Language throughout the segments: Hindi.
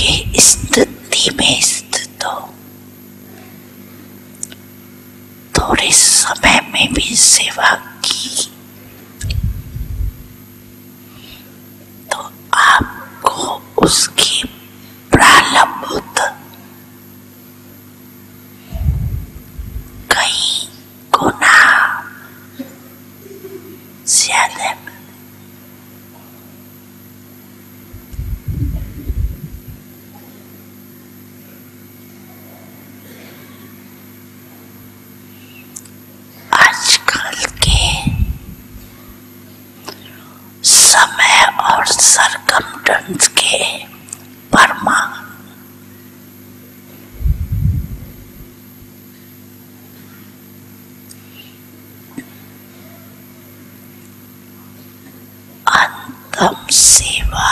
के स्थिति में स्थित हो थोड़े समय में भी सेवा की। तो आपको उसकी समय और सरकमटेंस के परमा। अंतम सेवा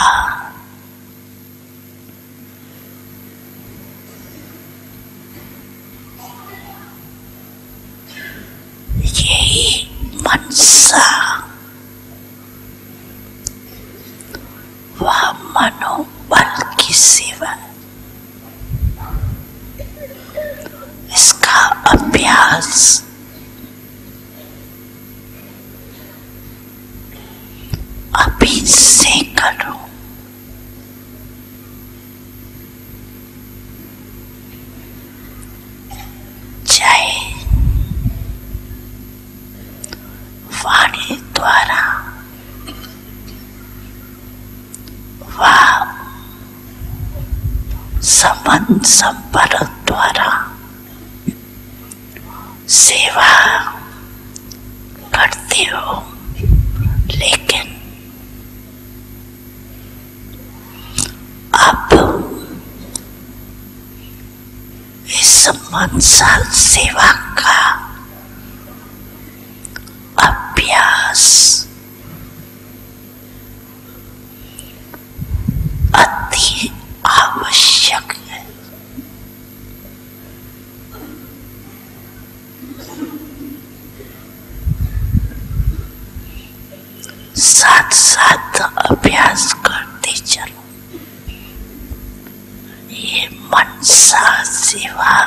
यही मनसा वह मनोबल इसका अभ्यास अभी से करो संबंध संपर्क द्वारा सेवा करते हो लेकिन अब इस मनसा सेवा का अभ्यास अति आवश्यक है साथ साथ अभ्यास करते चलो। ये मनसा सेवा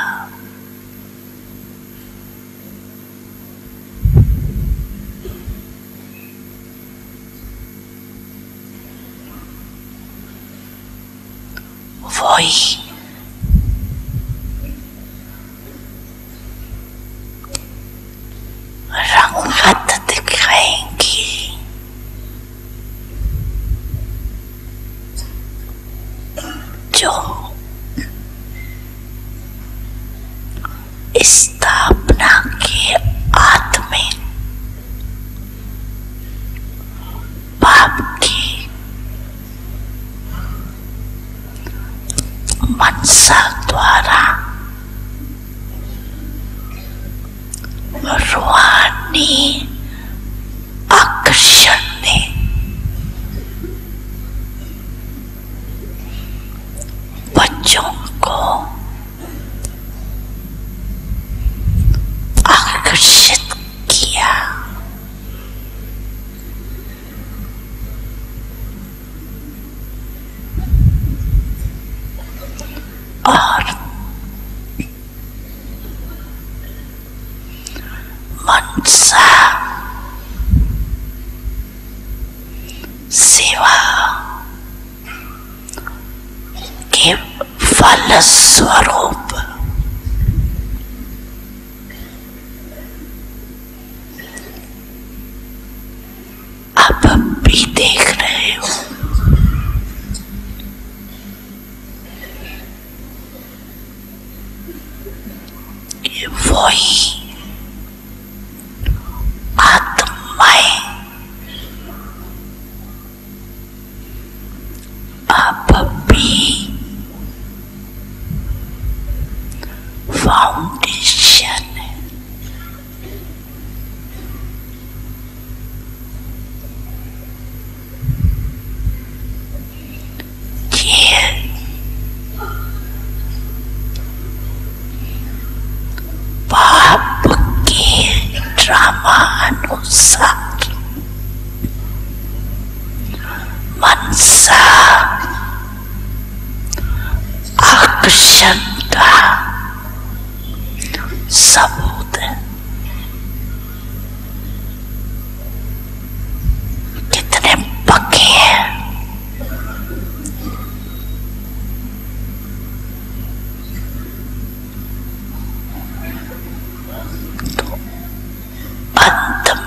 वही रंगत दिखाएँगी जो स्थापना के आत्मे पाप की मनसा आकर्षित किया और मनसा सेवा के फल स्वरूप आप भी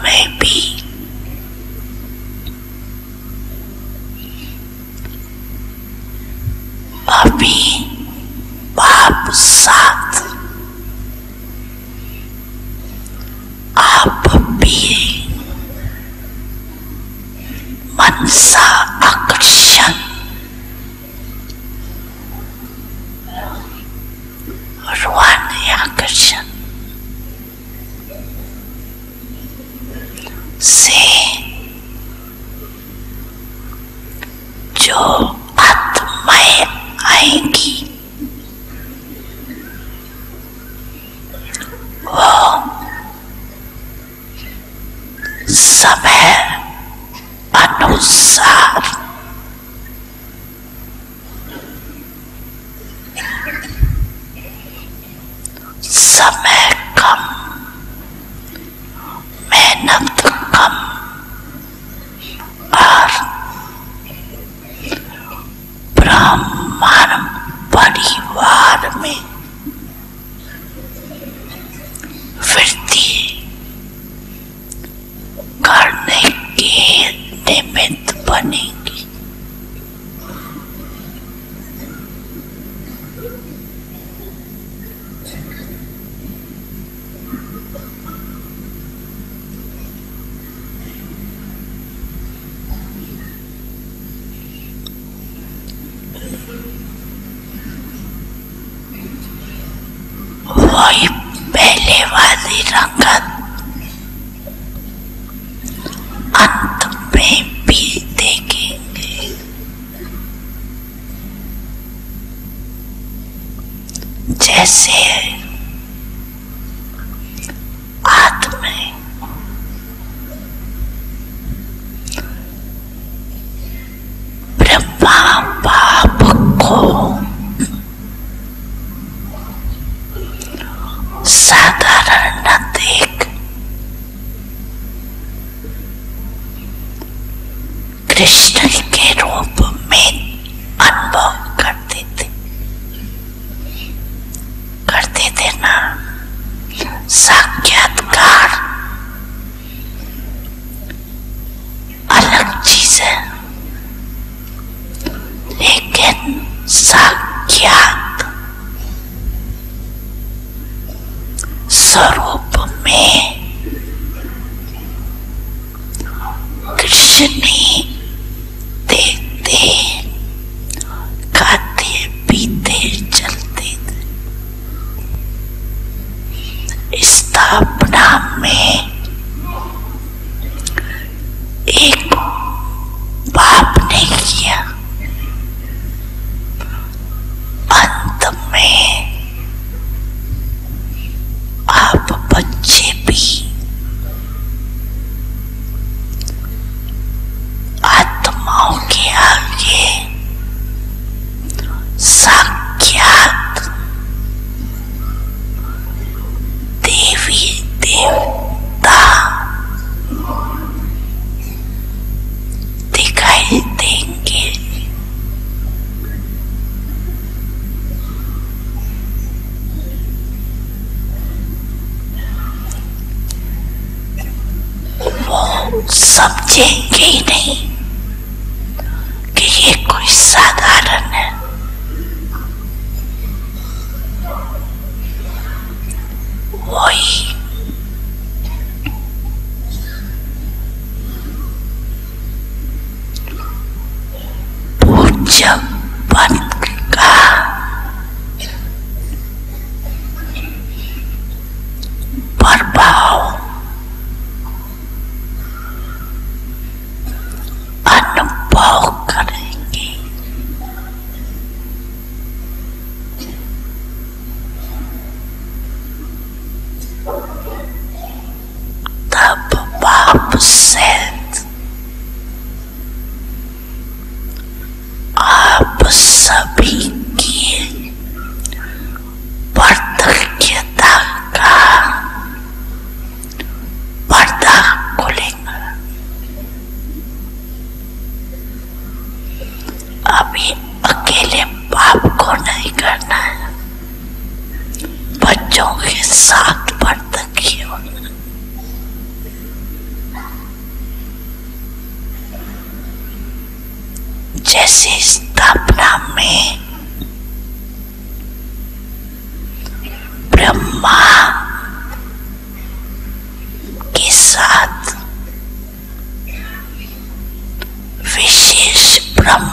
अंत be. अभी बाप साथ आप जो ब्राह्मण परिवार में। वृद्धि करने के निमित्त बनेगी रंगत। अंत में भी देखेंगे। जैसे Christian.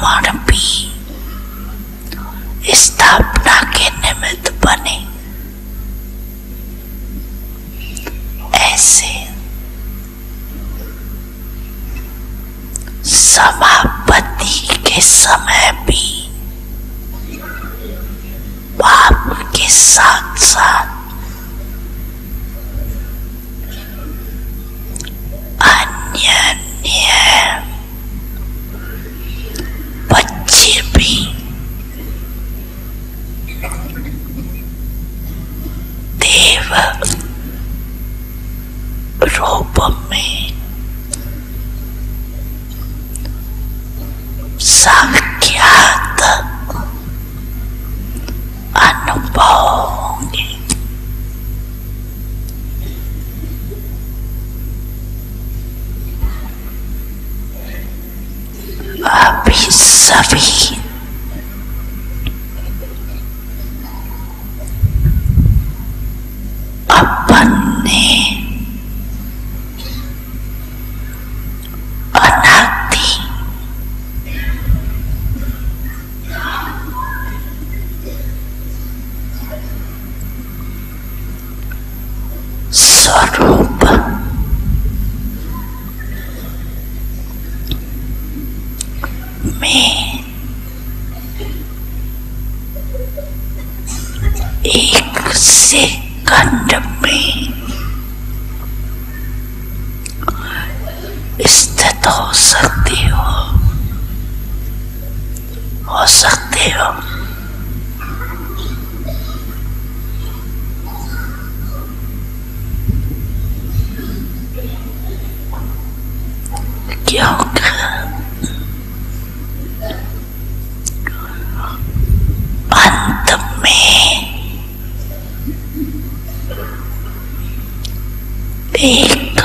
wanna be. Stop the में स्थित हो सकते हो हो सकती हो। क्यों? एक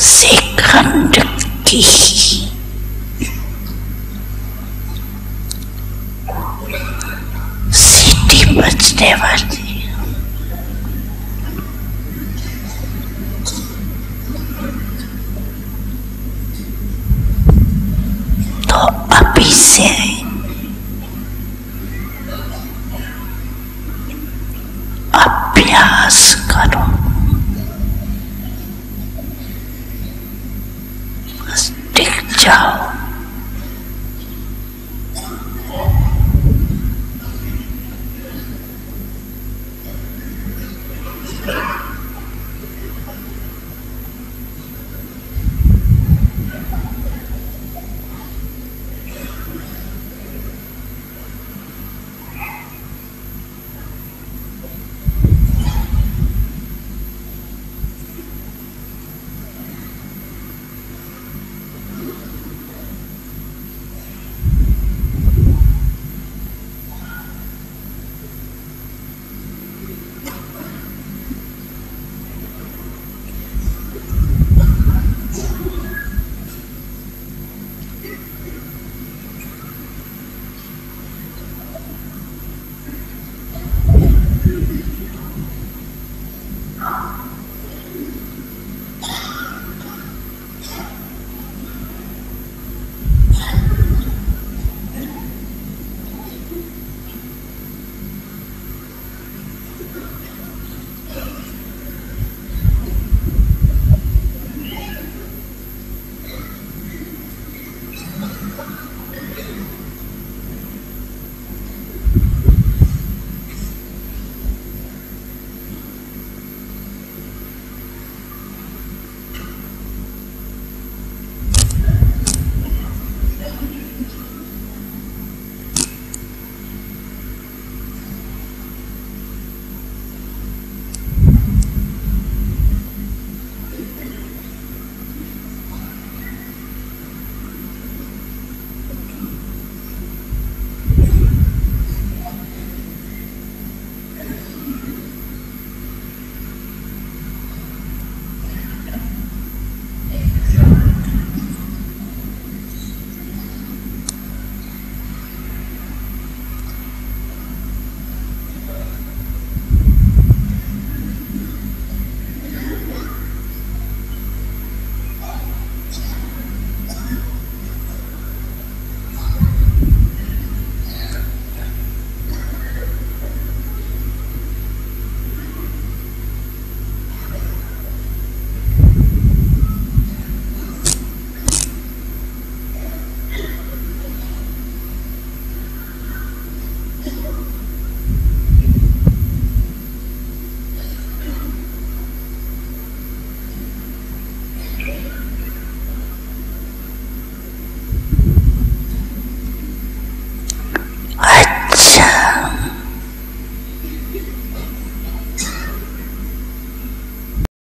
सेकंड की